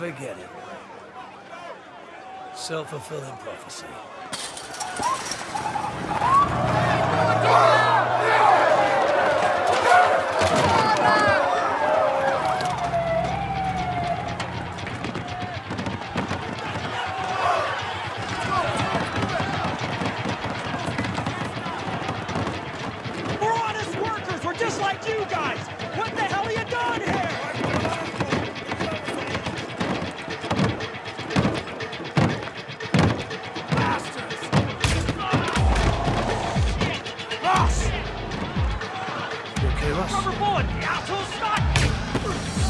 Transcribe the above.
never get it. Self-fulfilling prophecy. We're honest workers! We're just like you guys! Rubber bullet, asshole! Stop!